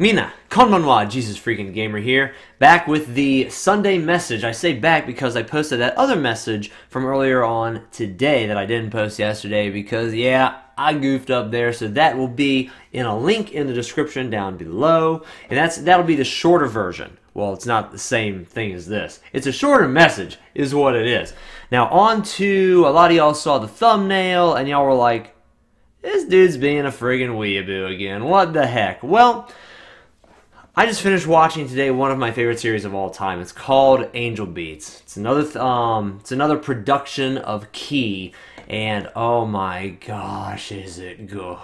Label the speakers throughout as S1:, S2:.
S1: Mina, konbanwa, Jesus freaking gamer here, back with the Sunday message. I say back because I posted that other message from earlier on today that I didn't post yesterday because, yeah, I goofed up there. So that will be in a link in the description down below. And that's that'll be the shorter version. Well, it's not the same thing as this. It's a shorter message, is what it is. Now, on to a lot of y'all saw the thumbnail and y'all were like, this dude's being a friggin' weeaboo again. What the heck? Well, I just finished watching today one of my favorite series of all time. It's called Angel Beats. It's another th- um, it's another production of Key, and oh my gosh, is it good!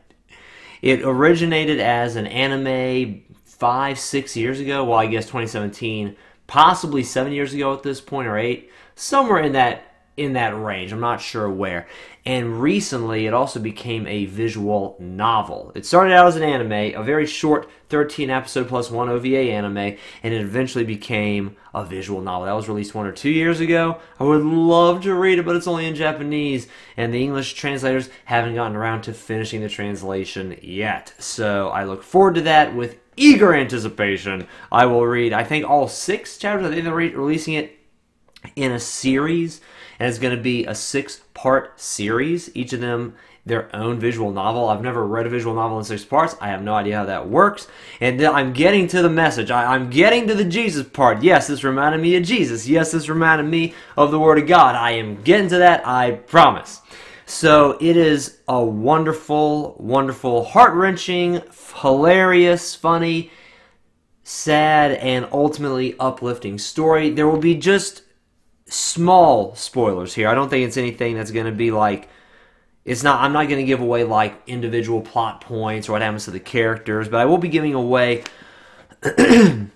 S1: it originated as an anime five, six years ago. Well, I guess 2017, possibly seven years ago at this point, or eight, somewhere in that in that range. I'm not sure where. And recently, it also became a visual novel. It started out as an anime, a very short 13 episode plus one OVA anime, and it eventually became a visual novel. That was released one or two years ago. I would love to read it, but it's only in Japanese, and the English translators haven't gotten around to finishing the translation yet. So I look forward to that with eager anticipation. I will read, I think, all six chapters. I think they're re- releasing it in a series and it's going to be a six part series each of them their own visual novel. I've never read a visual novel in six parts. I have no idea how that works. And i'm getting to the message. I, am getting to the jesus part. Yes this reminded me of jesus. Yes this reminded me of the word of god. I am getting to that i promise. So it is a wonderful wonderful heart-wrenching hilarious funny sad and ultimately uplifting story. There will be just small spoilers here. I don't think it's anything that's going to be like it's not I'm not going to give away like individual plot points or what happens to the characters, but I will be giving away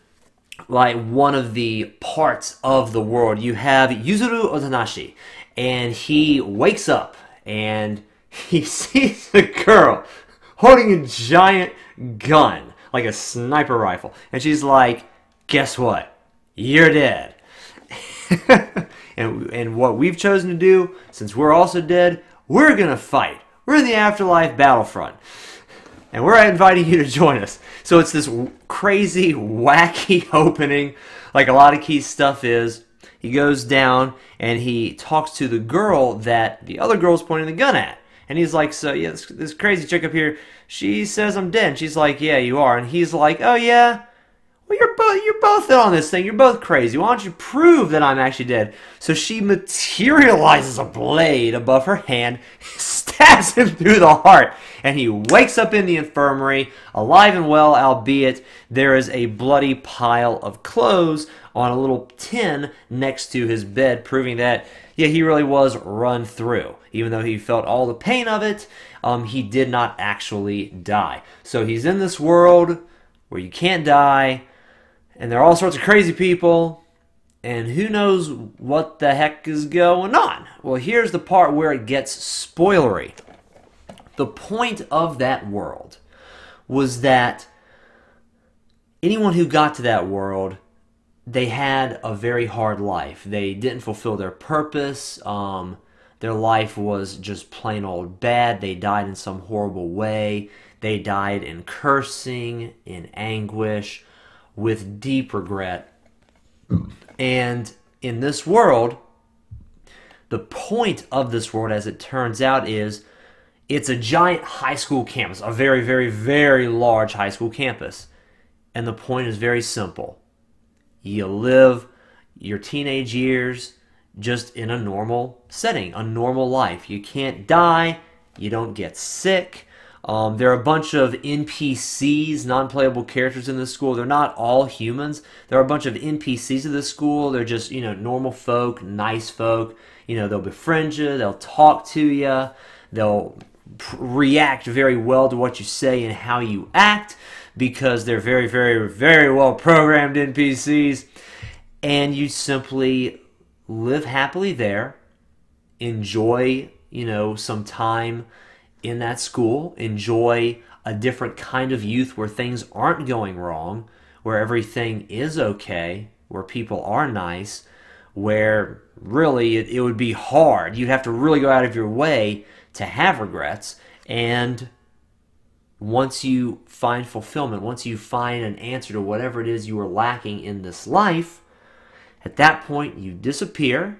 S1: like one of the parts of the world. You have Yuzuru Otonashi and he wakes up and he sees a girl holding a giant gun like a sniper rifle and she's like, "Guess what? You're dead." and and what we've chosen to do, since we're also dead, we're gonna fight. We're in the afterlife battlefront, and we're inviting you to join us. So it's this crazy, wacky opening, like a lot of key stuff is. He goes down and he talks to the girl that the other girl's pointing the gun at. And he's like, so yeah, this, this crazy chick up here, she says I'm dead. And she's like, yeah, you are. And he's like, oh yeah, well, you're both you're both on this thing. You're both crazy. Why don't you prove that I'm actually dead? So she materializes a blade above her hand, stabs him through the heart, and he wakes up in the infirmary, alive and well, albeit there is a bloody pile of clothes on a little tin next to his bed, proving that yeah, he really was run through. Even though he felt all the pain of it, um, he did not actually die. So he's in this world where you can't die and there are all sorts of crazy people, and who knows what the heck is going on. Well, here's the part where it gets spoilery. The point of that world was that anyone who got to that world, they had a very hard life. They didn't fulfill their purpose. Um, their life was just plain old bad. They died in some horrible way. They died in cursing, in anguish with deep regret. And in this world, the point of this world, as it turns out, is it's a giant high school campus, a very, very, very large high school campus. And the point is very simple you live your teenage years just in a normal setting, a normal life. You can't die, you don't get sick, um, there are a bunch of NPCs, non-playable characters in this school. They're not all humans. There are a bunch of NPCs in this school. They're just you know normal folk, nice folk. You know they'll befriend you. They'll talk to you. They'll react very well to what you say and how you act because they're very, very, very well programmed NPCs. And you simply live happily there, enjoy, you know, some time in that school, enjoy a different kind of youth where things aren't going wrong, where everything is okay, where people are nice, where really it, it would be hard. You'd have to really go out of your way to have regrets. And once you find fulfillment, once you find an answer to whatever it is you are lacking in this life, at that point you disappear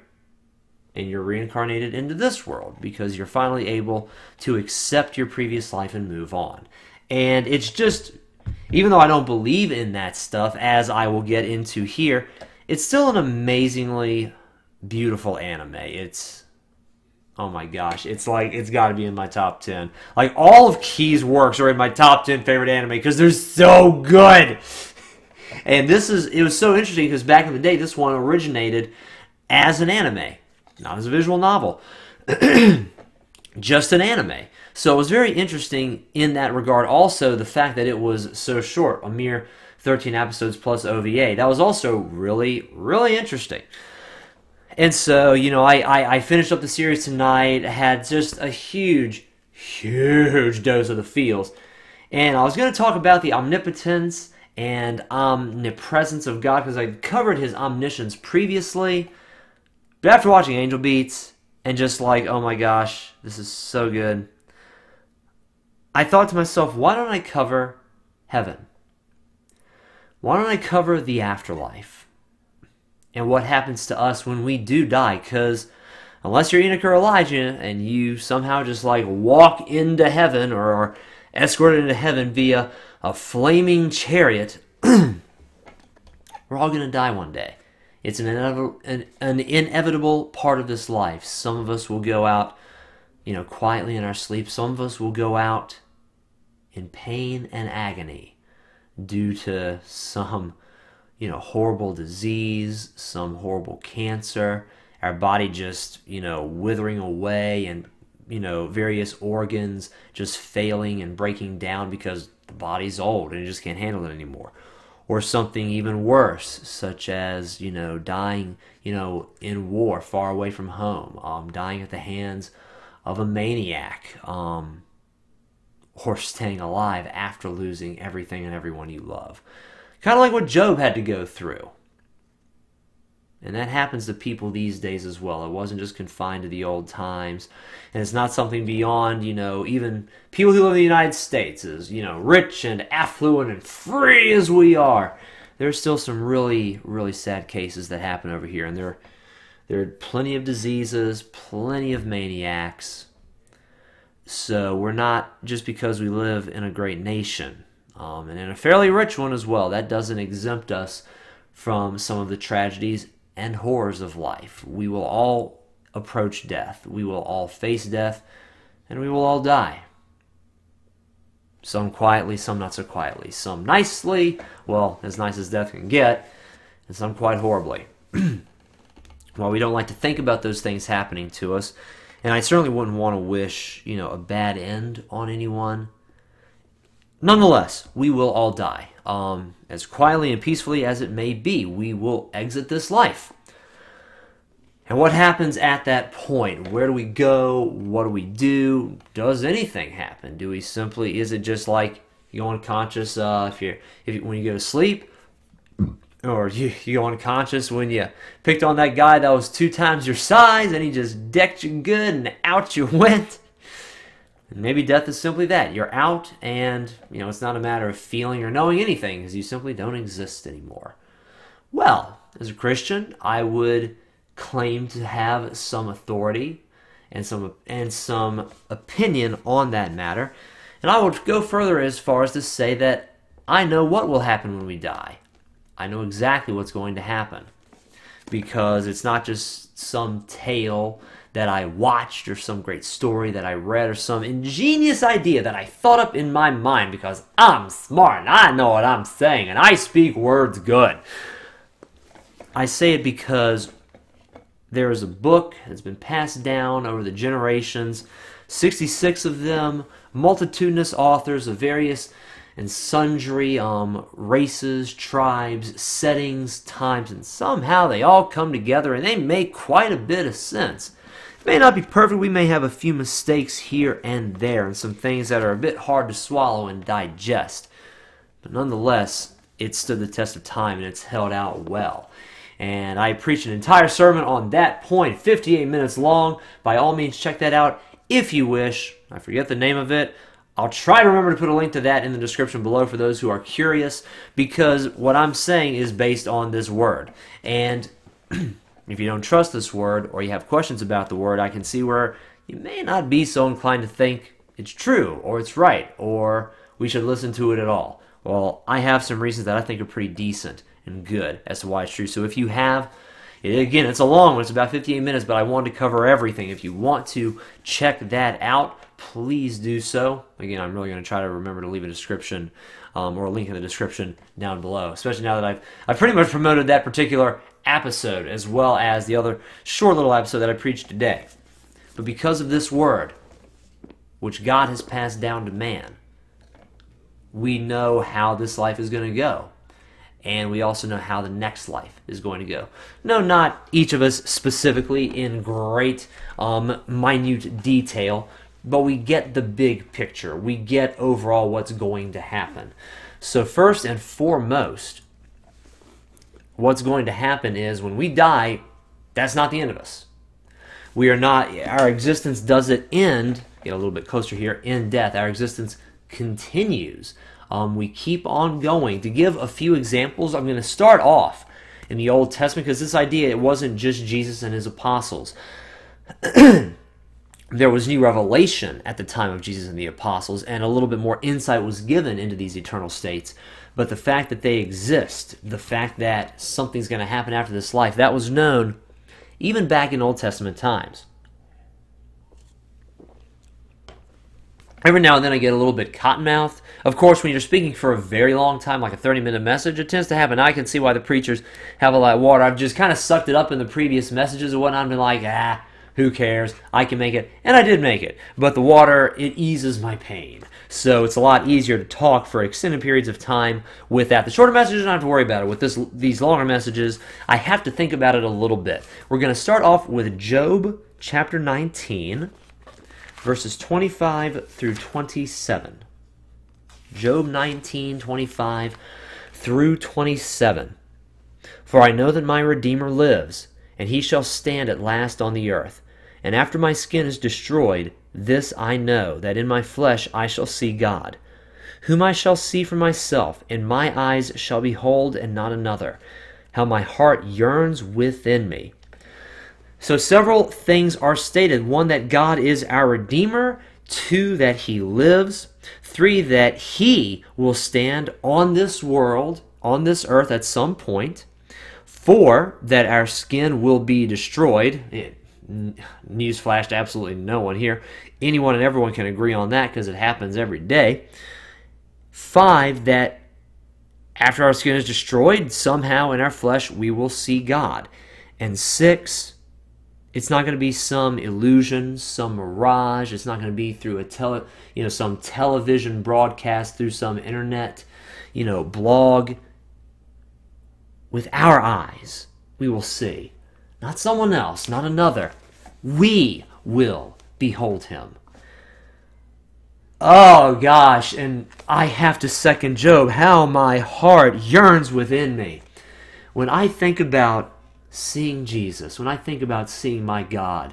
S1: and you're reincarnated into this world because you're finally able to accept your previous life and move on. And it's just, even though I don't believe in that stuff, as I will get into here, it's still an amazingly beautiful anime. It's oh my gosh, it's like it's got to be in my top 10. Like all of Key's works are in my top 10 favorite anime because they're so good. And this is it was so interesting because back in the day this one originated as an anime, not as a visual novel. Just an anime. So it was very interesting in that regard. Also, the fact that it was so short, a mere 13 episodes plus OVA. That was also really, really interesting. And so, you know, I, I, I finished up the series tonight, had just a huge, huge dose of the feels. And I was going to talk about the omnipotence and omnipresence of God because I covered his omniscience previously. But after watching Angel Beats and just like, oh my gosh, this is so good, I thought to myself, why don't I cover heaven? why don't I cover the afterlife and what happens to us when we do die? Because unless you're Enoch or Elijah and you somehow just like walk into heaven or are escorted into heaven via a flaming chariot, we're all going to die one day. It's an inevitable, an, an inevitable part of this life. Some of us will go out, you know, quietly in our sleep. Some of us will go out in pain and agony due to some, you know, horrible disease, some horrible cancer, our body just, you know, withering away and, you know, various organs just failing and breaking down because the body's old and it just can't handle it anymore. Or something even worse, such as, you know, dying, you know, in war far away from home, um, dying at the hands of a maniac, um, or staying alive after losing everything and everyone you love. Kind of like what Job had to go through. And that happens to people these days as well. It wasn't just confined to the old times. And it's not something beyond, you know, even people who live in the United States, as, you know, rich and affluent and free as we are. There's still some really, really sad cases that happen over here. And there, there are plenty of diseases, plenty of maniacs, so we're not just because we live in a great nation um, and in a fairly rich one as well. That doesn't exempt us from some of the tragedies and horrors of life. We will all approach death. We will all face death, and we will all die. Some quietly, some not so quietly. Some nicely, well, as nice as death can get, and some quite horribly. While we don't like to think about those things happening to us, and I certainly wouldn't want to wish, you know, a bad end on anyone. Nonetheless, we will all die. Um, as quietly and peacefully as it may be, we will exit this life. And what happens at that point? Where do we go? What do we do? Does anything happen? Do we simply, is it just like you go unconscious uh, if you're, if you, when you go to sleep? or you, you go unconscious when you picked on that guy that was two times your size and he just decked you good and out you went. Maybe death is simply that. You're out and, you know, it's not a matter of feeling or knowing anything because you simply don't exist anymore. Well, as a Christian, I would claim to have some authority and some and some opinion on that matter. And I would go further as far as to say that I know what will happen when we die. I know exactly what's going to happen because it's not just some tale that I watched or some great story that I read or some ingenious idea that I thought up in my mind because I'm smart and I know what I'm saying and I speak words good. I say it because there is a book that's been passed down over the generations, 66 of them, multitudinous authors of various and sundry um, races, tribes, settings, times, and somehow they all come together and they make quite a bit of sense. May not be perfect, we may have a few mistakes here and there, and some things that are a bit hard to swallow and digest. But nonetheless, it stood the test of time and it's held out well. And I preached an entire sermon on that point, 58 minutes long. By all means, check that out if you wish. I forget the name of it. I'll try to remember to put a link to that in the description below for those who are curious because what I'm saying is based on this word. And if you don't trust this word or you have questions about the word, I can see where you may not be so inclined to think it's true or it's right or we should listen to it at all. Well, I have some reasons that I think are pretty decent and good as to why it's true. So if you have Again, it's a long one. It's about 58 minutes, but I wanted to cover everything. If you want to check that out, please do so. Again, I'm really going to try to remember to leave a description um, or a link in the description down below, especially now that I've, I've pretty much promoted that particular episode as well as the other short little episode that I preached today. But because of this word, which God has passed down to man, we know how this life is going to go and we also know how the next life is going to go. No, not each of us specifically in great, um, minute detail, but we get the big picture. We get overall what's going to happen. So, first and foremost, what's going to happen is when we die, that's not the end of us. We are not, our existence doesn't end, get a little bit closer here, in death. Our existence continues. Um, we keep on going. To give a few examples, I'm going to start off in the Old Testament because this idea it wasn't just Jesus and his apostles. there was new revelation at the time of Jesus and the apostles, and a little bit more insight was given into these eternal states. But the fact that they exist, the fact that something's going to happen after this life, that was known even back in Old Testament times. Every now and then I get a little bit cottonmouthed. Of course, when you're speaking for a very long time, like a 30 minute message, it tends to happen. I can see why the preachers have a lot of water. I've just kind of sucked it up in the previous messages and whatnot. I've been like, ah, who cares? I can make it. And I did make it. But the water, it eases my pain. So it's a lot easier to talk for extended periods of time with that. The shorter messages, I don't have to worry about it. With this, these longer messages, I have to think about it a little bit. We're going to start off with Job chapter 19 verses 25 through 27. Job 19, 25 through 27. For I know that my Redeemer lives, and he shall stand at last on the earth. And after my skin is destroyed, this I know, that in my flesh I shall see God, whom I shall see for myself, and my eyes shall behold, and not another. How my heart yearns within me. So several things are stated. One, that God is our Redeemer. Two, that He lives. Three, that He will stand on this world, on this earth at some point. Four, that our skin will be destroyed. News flashed absolutely no one here. Anyone and everyone can agree on that because it happens every day. Five, that after our skin is destroyed, somehow in our flesh we will see God. And six, it's not going to be some illusion, some mirage. It's not going to be through a tele, you know, some television broadcast through some internet, you know, blog. With our eyes, we will see. Not someone else, not another. We will behold him. Oh gosh, and I have to second Job. How my heart yearns within me. When I think about seeing Jesus, when I think about seeing my God,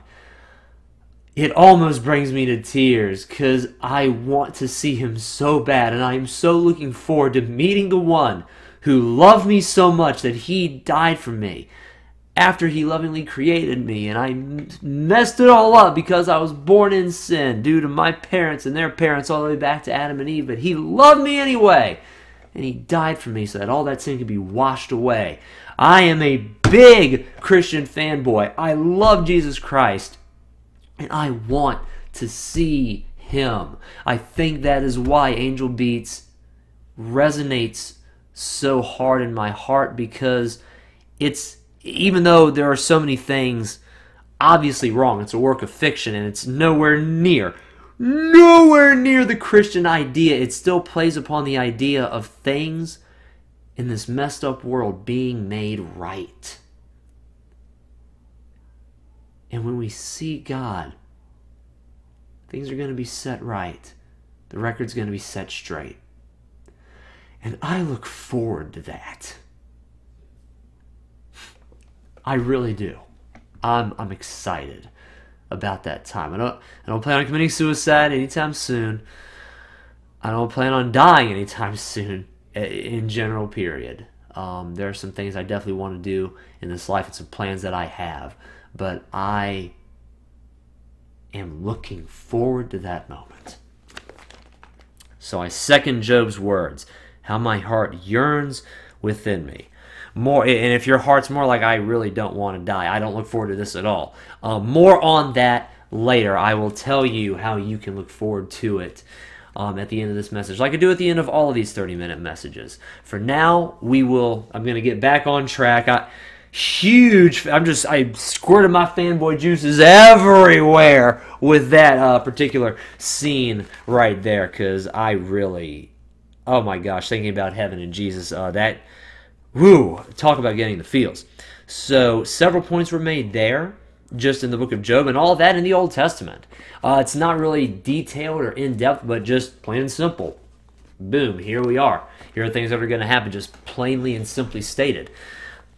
S1: it almost brings me to tears because I want to see him so bad, and I am so looking forward to meeting the one who loved me so much that he died for me after he lovingly created me, and I messed it all up because I was born in sin due to my parents and their parents all the way back to Adam and Eve, but he loved me anyway. And he died for me so that all that sin could be washed away. I am a big Christian fanboy. I love Jesus Christ. And I want to see him. I think that is why Angel Beats resonates so hard in my heart because it's even though there are so many things obviously wrong, it's a work of fiction and it's nowhere near nowhere near the Christian idea. It still plays upon the idea of things in this messed up world being made right. And when we see God, things are going to be set right. The record's going to be set straight. And I look forward to that. I really do. I'm, I'm excited about that time. I don't, I don't plan on committing suicide anytime soon. I don't plan on dying anytime soon in general period. Um, there are some things I definitely want to do in this life and some plans that I have, but I am looking forward to that moment. So I second Job's words, how my heart yearns within me. More, and if your heart's more like I really don't want to die, I don't look forward to this at all. Uh, more on that later. I will tell you how you can look forward to it um, at the end of this message, like I do at the end of all of these 30 minute messages. For now, we will, I'm going to get back on track. I, huge, I'm just, I squirted my fanboy juices everywhere with that uh, particular scene right there because I really, oh my gosh, thinking about heaven and Jesus, uh, that, whoo, talk about getting the feels. So, several points were made there just in the book of Job and all that in the Old Testament. Uh, it's not really detailed or in depth, but just plain and simple. Boom, here we are. Here are things that are going to happen, just plainly and simply stated.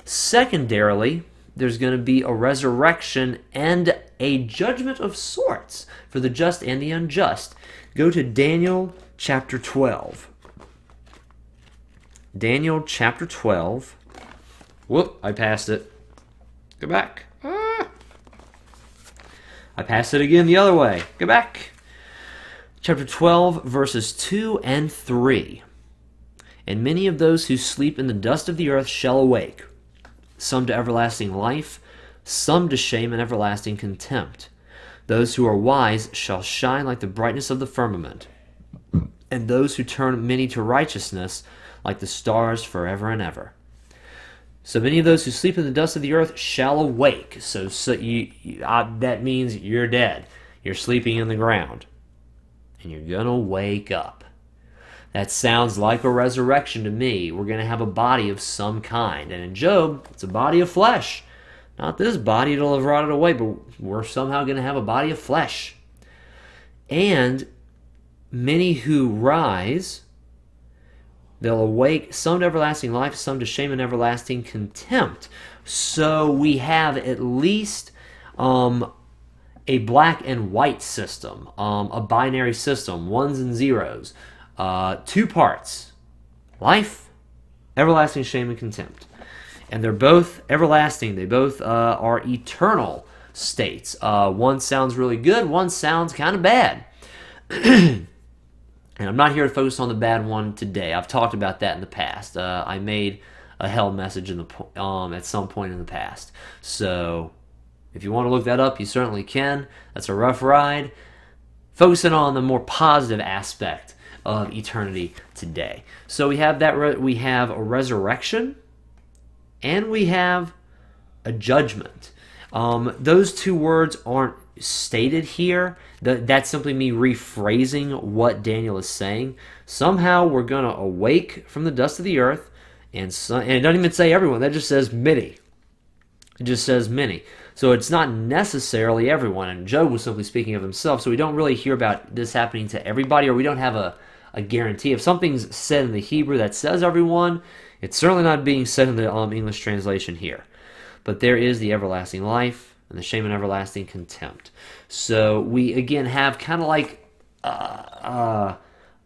S1: Secondarily, there's going to be a resurrection and a judgment of sorts for the just and the unjust. Go to Daniel chapter 12. Daniel chapter 12. Whoop, I passed it. Go back. Ah. I passed it again the other way. Go back. Chapter 12, verses 2 and 3. And many of those who sleep in the dust of the earth shall awake, some to everlasting life, some to shame and everlasting contempt. Those who are wise shall shine like the brightness of the firmament, and those who turn many to righteousness like the stars forever and ever. So many of those who sleep in the dust of the earth shall awake. So, so you, you uh, that means you're dead. You're sleeping in the ground. And you're going to wake up. That sounds like a resurrection to me. We're going to have a body of some kind. And in Job, it's a body of flesh. Not this body, it'll have rotted away, but we're somehow going to have a body of flesh. And many who rise They'll awake some to everlasting life, some to shame and everlasting contempt. So we have at least um, a black and white system, um, a binary system, ones and zeros, uh, two parts life, everlasting shame, and contempt. And they're both everlasting, they both uh, are eternal states. Uh, one sounds really good, one sounds kind of bad. And I'm not here to focus on the bad one today. I've talked about that in the past. Uh, I made a hell message in the um, at some point in the past. So if you want to look that up, you certainly can. That's a rough ride. Focusing on the more positive aspect of eternity today. So we have that. we have a resurrection, and we have a judgment. Um, those two words aren't stated here. That that's simply me rephrasing what Daniel is saying. Somehow we're going to awake from the dust of the earth, and, so, and it doesn't even say everyone, that just says many. It just says many. So it's not necessarily everyone, and Job was simply speaking of himself, so we don't really hear about this happening to everybody, or we don't have a, a guarantee. If something's said in the Hebrew that says everyone, it's certainly not being said in the um, English translation here. But there is the everlasting life, and the shame and everlasting contempt. So we again have kind of like uh, uh,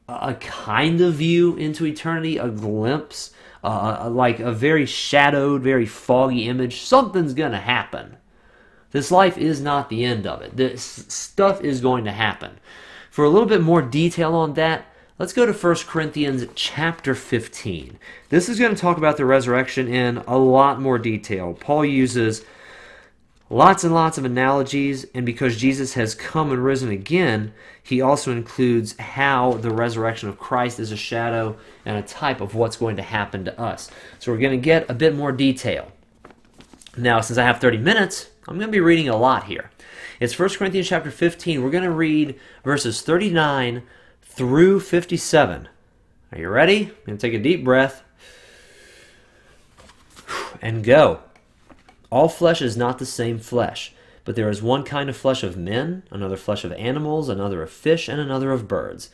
S1: a kind of view into eternity, a glimpse, uh, like a very shadowed, very foggy image. Something's going to happen. This life is not the end of it. This stuff is going to happen. For a little bit more detail on that, let's go to 1 Corinthians chapter 15. This is going to talk about the resurrection in a lot more detail. Paul uses Lots and lots of analogies, and because Jesus has come and risen again, he also includes how the resurrection of Christ is a shadow and a type of what's going to happen to us. So we're going to get a bit more detail. Now, since I have 30 minutes, I'm going to be reading a lot here. It's 1 Corinthians chapter 15. We're going to read verses 39 through 57. Are you ready? I'm going to take a deep breath and go. All flesh is not the same flesh, but there is one kind of flesh of men, another flesh of animals, another of fish, and another of birds.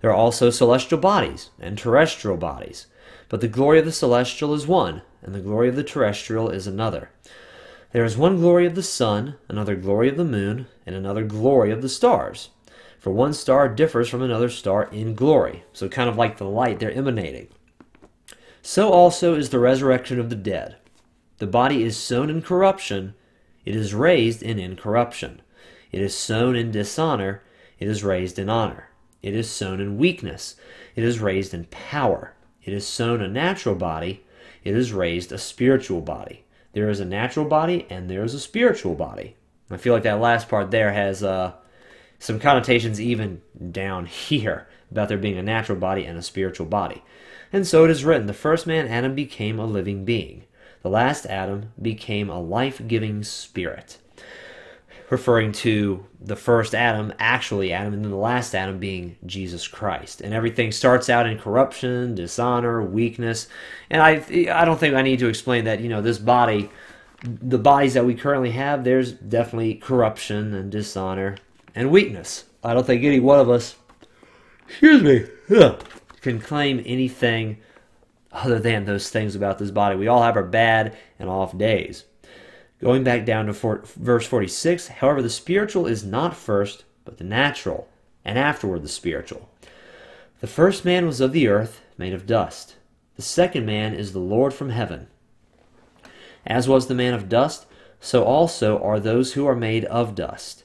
S1: There are also celestial bodies and terrestrial bodies, but the glory of the celestial is one, and the glory of the terrestrial is another. There is one glory of the sun, another glory of the moon, and another glory of the stars. For one star differs from another star in glory. So, kind of like the light they're emanating. So also is the resurrection of the dead. The body is sown in corruption, it is raised in incorruption. It is sown in dishonor, it is raised in honor. It is sown in weakness, it is raised in power. It is sown a natural body, it is raised a spiritual body. There is a natural body and there is a spiritual body. I feel like that last part there has uh, some connotations even down here about there being a natural body and a spiritual body. And so it is written the first man, Adam, became a living being. The last Adam became a life giving spirit. Referring to the first Adam, actually Adam, and then the last Adam being Jesus Christ. And everything starts out in corruption, dishonor, weakness. And I, I don't think I need to explain that, you know, this body, the bodies that we currently have, there's definitely corruption and dishonor and weakness. I don't think any one of us, excuse me, can claim anything other than those things about this body. We all have our bad and off days. Going back down to verse 46, however, the spiritual is not first, but the natural, and afterward the spiritual. The first man was of the earth, made of dust. The second man is the Lord from heaven. As was the man of dust, so also are those who are made of dust.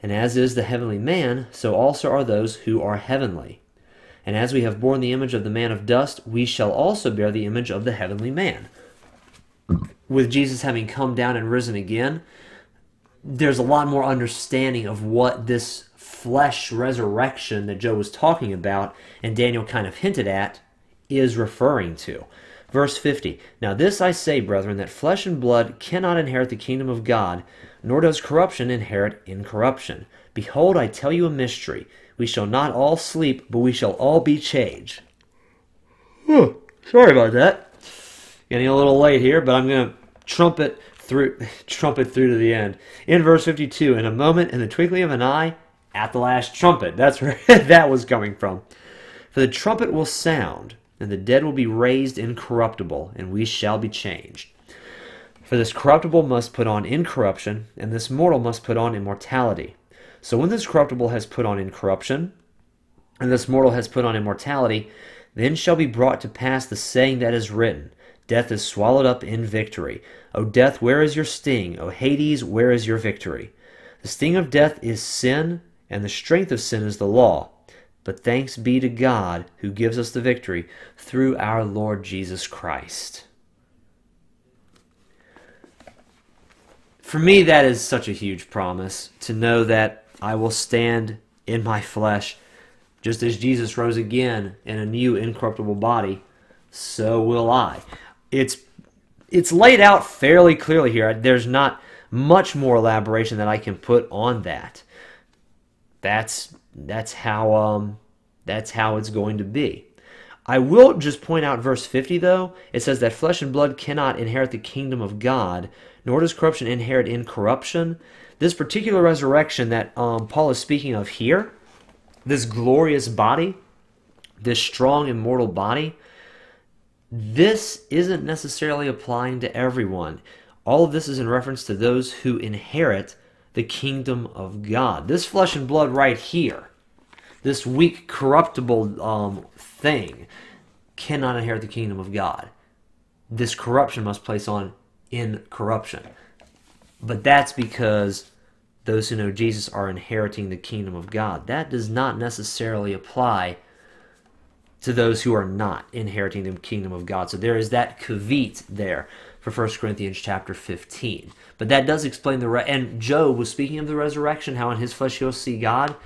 S1: And as is the heavenly man, so also are those who are heavenly. And as we have borne the image of the man of dust, we shall also bear the image of the heavenly man. With Jesus having come down and risen again, there's a lot more understanding of what this flesh resurrection that Joe was talking about and Daniel kind of hinted at is referring to. Verse 50 Now this I say, brethren, that flesh and blood cannot inherit the kingdom of God, nor does corruption inherit incorruption. Behold, I tell you a mystery. We shall not all sleep, but we shall all be changed. sorry about that. Getting a little late here, but I'm going to trumpet through trumpet through to the end. In verse 52, in a moment, in the twinkling of an eye, at the last trumpet. That's where that was coming from. For the trumpet will sound, and the dead will be raised incorruptible, and we shall be changed. For this corruptible must put on incorruption, and this mortal must put on immortality. So when this corruptible has put on incorruption, and this mortal has put on immortality, then shall be brought to pass the saying that is written Death is swallowed up in victory. O death, where is your sting? O Hades, where is your victory? The sting of death is sin, and the strength of sin is the law. But thanks be to God who gives us the victory through our Lord Jesus Christ. For me, that is such a huge promise to know that I will stand in my flesh. Just as Jesus rose again in a new incorruptible body, so will I. It's it's laid out fairly clearly here. There's not much more elaboration that I can put on that. That's that's how um that's how it's going to be. I will just point out verse 50 though. It says that flesh and blood cannot inherit the kingdom of God, nor does corruption inherit incorruption. This particular resurrection that um, Paul is speaking of here, this glorious body, this strong immortal body, this isn't necessarily applying to everyone. All of this is in reference to those who inherit the kingdom of God. This flesh and blood right here, this weak, corruptible um, thing, cannot inherit the kingdom of God. This corruption must place on incorruption. But that's because those who know Jesus are inheriting the kingdom of God. That does not necessarily apply to those who are not inheriting the kingdom of God. So there is that kavit there for 1 Corinthians chapter 15. But that does explain the re- and Job was speaking of the resurrection, how in his flesh he'll see God.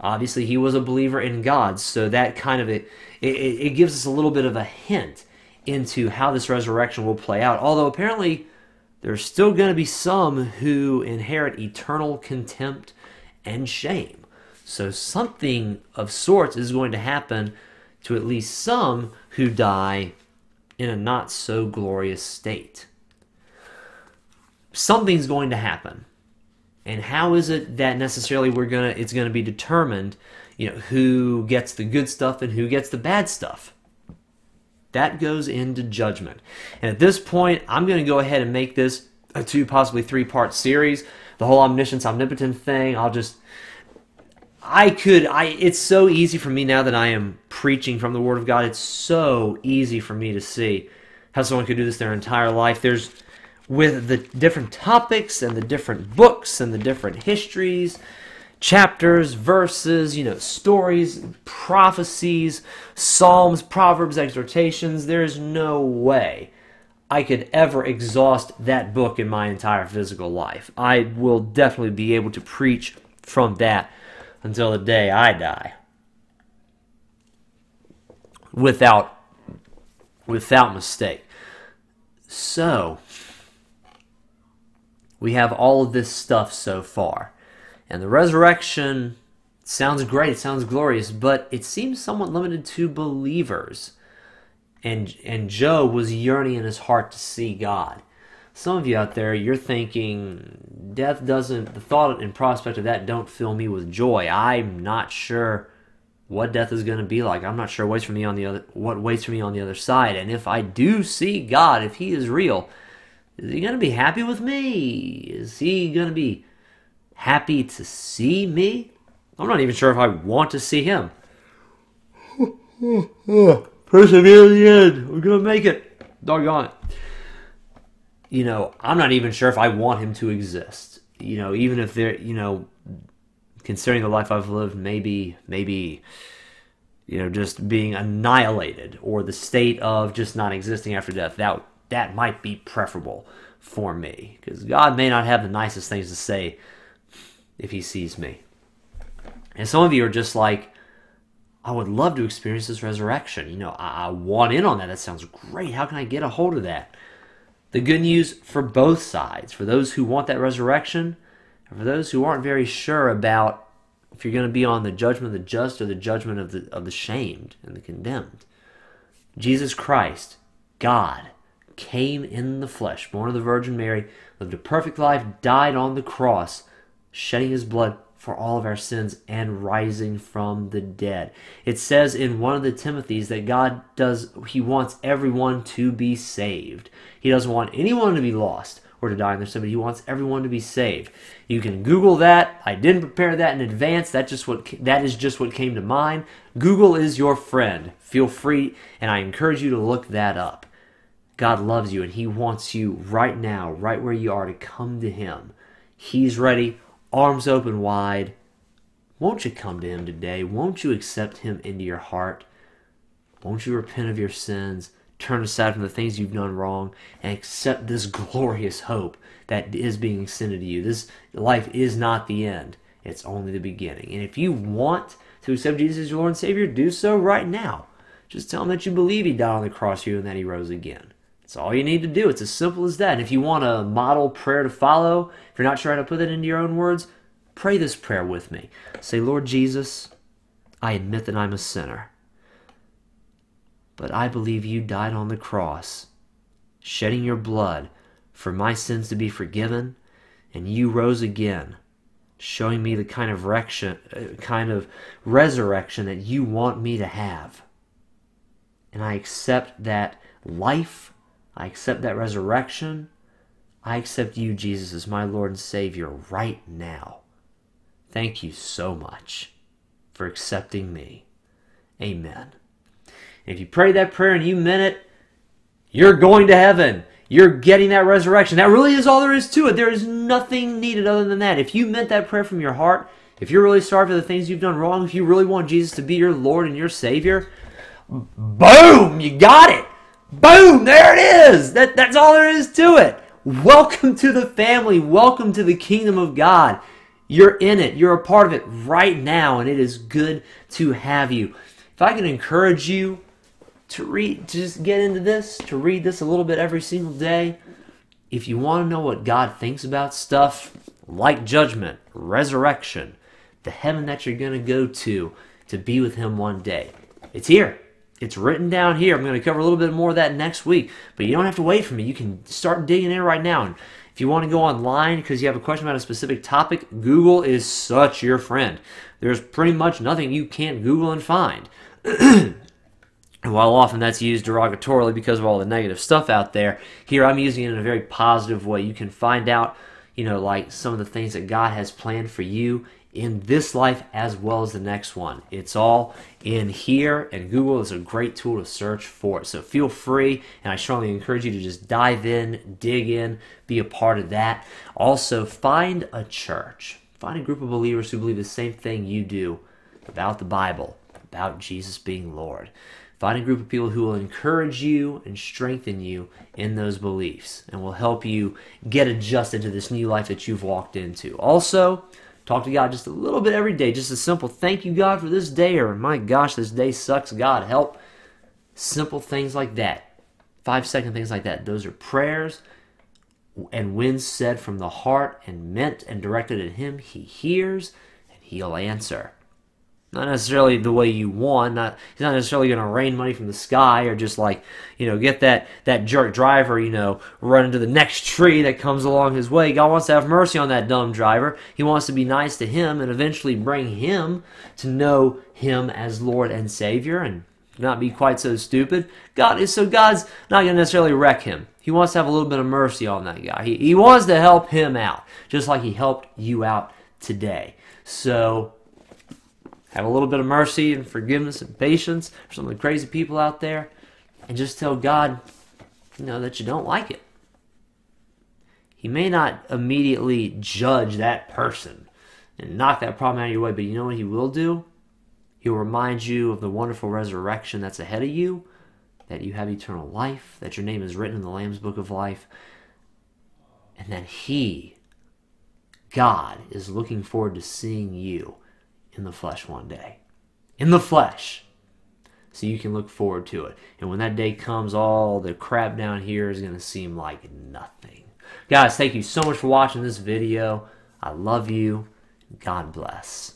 S1: Obviously, he was a believer in God, so that kind of it, it, it gives us a little bit of a hint into how this resurrection will play out. Although apparently there's still going to be some who inherit eternal contempt and shame. So something of sorts is going to happen to at least some who die in a not so glorious state. Something's going to happen. And how is it that necessarily we're going to it's going to be determined, you know, who gets the good stuff and who gets the bad stuff? That goes into judgment. And at this point, I'm going to go ahead and make this a two, possibly three part series. The whole omniscience, omnipotent thing, I'll just. I could I it's so easy for me now that I am preaching from the word of God. It's so easy for me to see how someone could do this their entire life. There's with the different topics and the different books and the different histories, chapters, verses, you know, stories, prophecies, psalms, proverbs, exhortations. There's no way I could ever exhaust that book in my entire physical life. I will definitely be able to preach from that until the day I die. Without without mistake. So, we have all of this stuff so far. And the resurrection sounds great, it sounds glorious, but it seems somewhat limited to believers and and Joe was yearning in his heart to see God. Some of you out there, you're thinking death doesn't the thought and prospect of that don't fill me with joy. I'm not sure what death is going to be like. I'm not sure waits for me on the other what waits for me on the other side. And if I do see God, if he is real, is he going to be happy with me? Is he going to be happy to see me? I'm not even sure if I want to see him. persevere to the end. We're gonna make it. Doggone it. You know, I'm not even sure if I want him to exist. You know, even if there, you know, considering the life I've lived, maybe, maybe, you know, just being annihilated or the state of just not existing after death. That that might be preferable for me because God may not have the nicest things to say if He sees me. And some of you are just like, I would love to experience this resurrection. You know, I, I want in on that. That sounds great. How can I get a hold of that? The good news for both sides, for those who want that resurrection, and for those who aren't very sure about if you're going to be on the judgment of the just or the judgment of the of the shamed and the condemned. Jesus Christ, God, came in the flesh, born of the Virgin Mary, lived a perfect life, died on the cross, shedding his blood for all of our sins and rising from the dead. It says in one of the Timothys that God does he wants everyone to be saved. He doesn't want anyone to be lost or to die in their sin, but he wants everyone to be saved. You can Google that. I didn't prepare that in advance. That just what that is just what came to mind. Google is your friend. Feel free and I encourage you to look that up. God loves you and he wants you right now, right where you are to come to him. He's ready arms open wide. Won't you come to Him today? Won't you accept Him into your heart? Won't you repent of your sins, turn aside from the things you've done wrong, and accept this glorious hope that is being extended to you? This life is not the end, it's only the beginning. And if you want to accept Jesus as your Lord and Savior, do so right now. Just tell Him that you believe He died on the cross for you and that He rose again. That's all you need to do. It's as simple as that. And if you want a model prayer to follow, if you're not sure how to put it into your own words, pray this prayer with me. Say, Lord Jesus, I admit that I'm a sinner. But I believe you died on the cross, shedding your blood for my sins to be forgiven, and you rose again, showing me the kind of, uh, kind of resurrection that you want me to have. And I accept that life I accept that resurrection. I accept you, Jesus, as my Lord and Savior right now. Thank you so much for accepting me. Amen. if you pray that prayer and you meant it, you're going to heaven. You're getting that resurrection. That really is all there is to it. There is nothing needed other than that. If you meant that prayer from your heart, if you're really sorry for the things you've done wrong, if you really want Jesus to be your Lord and your Savior, boom, you got it. Boom! There it is! That, that's all there is to it. Welcome to the family. Welcome to the kingdom of God. You're in it. You're a part of it right now, and it is good to have you. If I can encourage you to read, to just get into this, to read this a little bit every single day, if you want to know what God thinks about stuff like judgment, resurrection, the heaven that you're going to go to to be with Him one day, it's here. It's written down here. I'm going to cover a little bit more of that next week, but you don't have to wait for me. You can start digging in right now. And if you want to go online because you have a question about a specific topic, Google is such your friend. There's pretty much nothing you can't Google and find. and while often that's used derogatorily because of all the negative stuff out there, here I'm using it in a very positive way. You can find out, you know, like some of the things that God has planned for you in this life as well as the next one. It's all in here, and Google is a great tool to search for it. So feel free, and I strongly encourage you to just dive in, dig in, be a part of that. Also, find a church, find a group of believers who believe the same thing you do about the Bible, about Jesus being Lord. Find a group of people who will encourage you and strengthen you in those beliefs and will help you get adjusted to this new life that you've walked into. Also, Talk to God just a little bit every day. Just a simple thank you, God, for this day, or my gosh, this day sucks. God, help. Simple things like that. Five second things like that. Those are prayers. And when said from the heart and meant and directed at Him, He hears and He'll answer. Not necessarily the way you want. Not he's not necessarily going to rain money from the sky or just like you know get that that jerk driver you know run into the next tree that comes along his way. God wants to have mercy on that dumb driver. He wants to be nice to him and eventually bring him to know Him as Lord and Savior and not be quite so stupid. God is so God's not going to necessarily wreck him. He wants to have a little bit of mercy on that guy. He, he wants to help him out, just like he helped you out today. So have a little bit of mercy and forgiveness and patience for some of the crazy people out there, and just tell God, you know, that you don't like it. He may not immediately judge that person and knock that problem out of your way, but you know what he will do? He'll remind you of the wonderful resurrection that's ahead of you, that you have eternal life, that your name is written in the Lamb's book of life, and that he, God, is looking forward to seeing you in the flesh one day. In the flesh. So you can look forward to it. And when that day comes, all the crap down here is going to seem like nothing. Guys, thank you so much for watching this video. I love you. God bless.